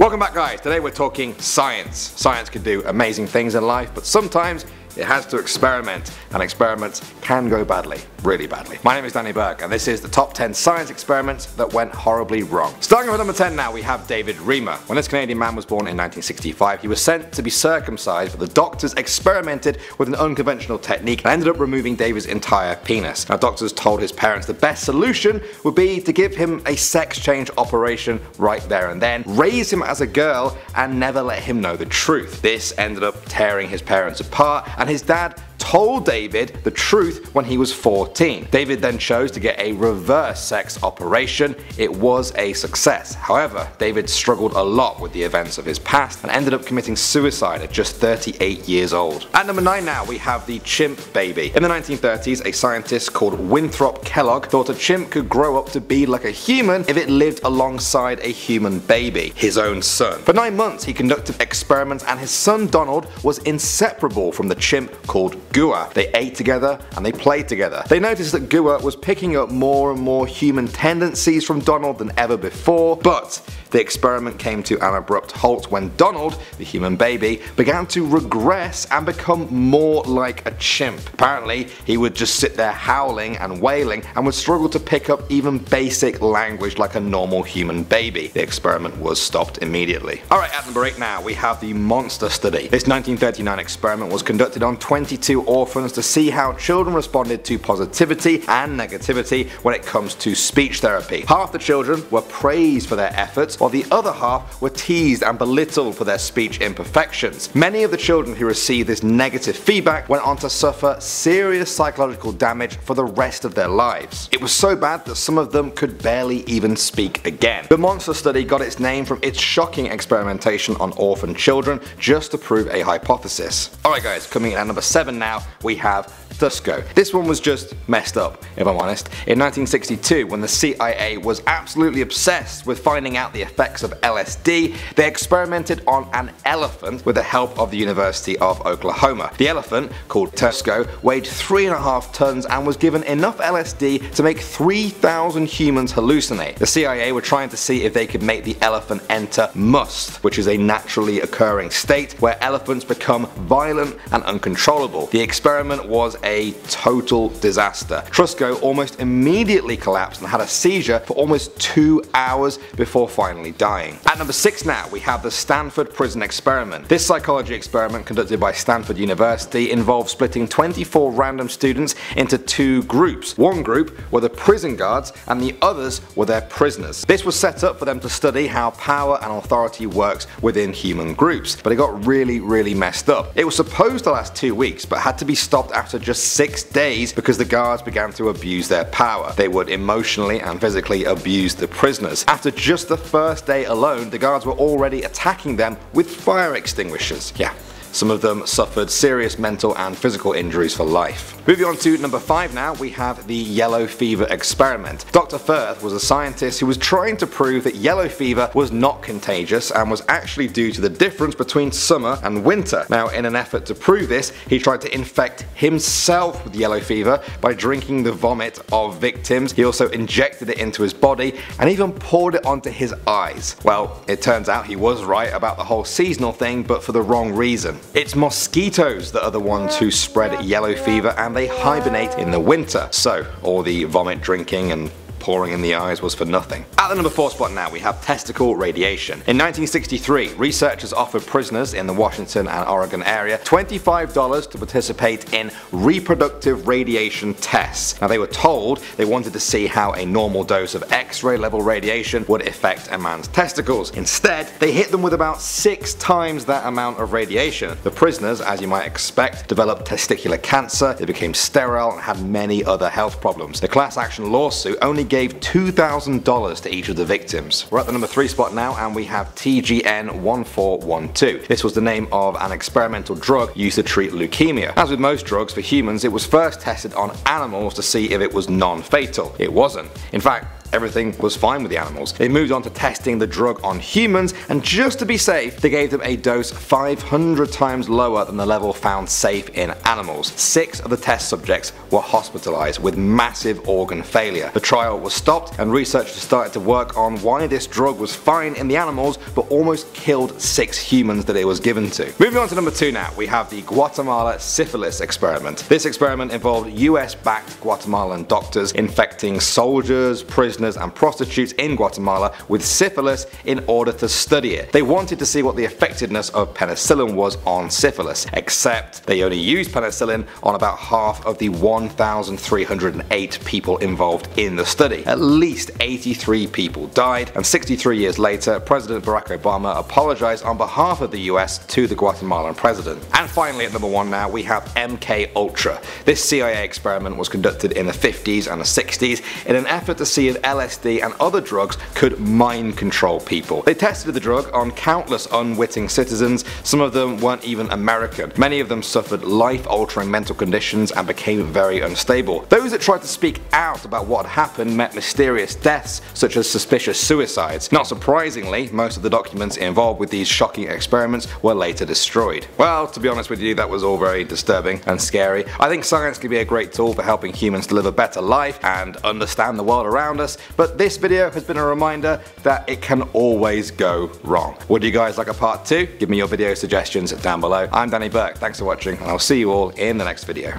Welcome back guys, today we're talking science. Science can do amazing things in life, but sometimes it has to experiment, and experiments can go badly, really badly. My name is Danny Burke, and this is the top 10 science experiments that went horribly wrong. Starting with number 10 now, we have David Reimer. When this Canadian man was born in 1965, he was sent to be circumcised, but the doctors experimented with an unconventional technique and ended up removing David's entire penis. Now, doctors told his parents the best solution would be to give him a sex change operation right there and then, raise him as a girl, and never let him know the truth. This ended up tearing his parents apart, and his dad told David the truth when he was 14. David then chose to get a reverse sex operation. It was a success. However, David struggled a lot with the events of his past and ended up committing suicide at just 38 years old. At number 9 now we have the chimp baby. In the 1930s a scientist called Winthrop Kellogg thought a chimp could grow up to be like a human if it lived alongside a human baby, his own son. For 9 months he conducted experiments and his son Donald was inseparable from the chimp called Gua. They ate together and they played together. They noticed that Gua was picking up more and more human tendencies from Donald than ever before, but the experiment came to an abrupt halt when Donald, the human baby, began to regress and become more like a chimp. Apparently, he would just sit there howling and wailing and would struggle to pick up even basic language like a normal human baby. The experiment was stopped immediately. Alright, at number 8 now, we have the monster study. This 1939 experiment was conducted on 22 orphans to see how children responded to positivity and negativity when it comes to speech therapy. Half the children were praised for their efforts while the other half were teased and belittled for their speech imperfections. Many of the children who received this negative feedback went on to suffer serious psychological damage for the rest of their lives. It was so bad that some of them could barely even speak again. The monster study got its name from its shocking experimentation on orphan children just to prove a hypothesis. Alright guys, coming in at number 7 now, we have Tusko. This one was just messed up, if I'm honest. In 1962, when the CIA was absolutely obsessed with finding out the effects of LSD, they experimented on an elephant with the help of the University of Oklahoma. The elephant, called Tusko, weighed 3.5 tons and was given enough LSD to make 3,000 humans hallucinate. The CIA were trying to see if they could make the elephant enter must, which is a naturally occurring state where elephants become violent and uncontrollable. The experiment was a total disaster. Tusko almost immediately collapsed and had a seizure for almost two hours before finally dying. At number 6 now we have the Stanford Prison Experiment. This psychology experiment conducted by Stanford University involved splitting 24 random students into two groups. One group were the prison guards and the others were their prisoners. This was set up for them to study how power and authority works within human groups, but it got really really messed up. It was supposed to last two weeks but had to be stopped after just six days because the guards began to abuse their power. They would emotionally and physically abuse the prisoners. After just the first day alone, the guards were already attacking them with fire extinguishers. Yeah, some of them suffered serious mental and physical injuries for life. Moving on to number 5 now, we have the yellow fever experiment. Dr. Ffirth was a scientist who was trying to prove that yellow fever was not contagious and was actually due to the difference between summer and winter. Now in an effort to prove this, he tried to infect himself with yellow fever by drinking the vomit of victims. He also injected it into his body and even poured it onto his eyes. Well, it turns out he was right about the whole seasonal thing but for the wrong reason. It's mosquitoes that are the ones who spread yellow fever and they hibernate in the winter. So all the vomit drinking and pouring in the eyes was for nothing. At the number 4 spot now we have testicle radiation. In 1963 researchers offered prisoners in the Washington and Oregon area $25 to participate in reproductive radiation tests. Now they were told they wanted to see how a normal dose of x-ray level radiation would affect a man's testicles. Instead they hit them with about 6 times that amount of radiation. The prisoners as you might expect developed testicular cancer, they became sterile and had many other health problems. The class action lawsuit only gave $2,000 to each of the victims. We're at the number 3 spot now and we have TGN1412. This was the name of an experimental drug used to treat leukemia. As with most drugs for humans it was first tested on animals to see if it was non-fatal. It wasn't. In fact everything was fine with the animals. They moved on to testing the drug on humans, and just to be safe, they gave them a dose 500 times lower than the level found safe in animals. Six of the test subjects were hospitalized with massive organ failure. The trial was stopped, and researchers started to work on why this drug was fine in the animals but almost killed six humans that it was given to. Moving on to number 2 now, we have the Guatemala syphilis experiment. This experiment involved US backed Guatemalan doctors infecting soldiers, prisoners and prostitutes in Guatemala with syphilis in order to study it. They wanted to see what the effectiveness of penicillin was on syphilis, except they only used penicillin on about half of the 1,308 people involved in the study. At least 83 people died, and 63 years later, President Barack Obama apologized on behalf of the US to the Guatemalan president. And finally at number 1 now we have MK Ultra. This CIA experiment was conducted in the 50s and the 60s in an effort to see if LSD and other drugs could mind control people. They tested the drug on countless unwitting citizens, some of them weren't even American. Many of them suffered life altering mental conditions and became very unstable. Those that tried to speak out about what had happened met mysterious deaths such as suspicious suicides. Not surprisingly, most of the documents involved with these shocking experiments were later destroyed. Well, to be honest with you, that was all very disturbing and scary. I think science can be a great tool for helping humans to live a better life and understand the world around us, but this video has been a reminder that it can always go wrong. Would you guys like a part 2? Give me your video suggestions down below. I'm Danny Burke, thanks for watching and I'll see you all in the next video.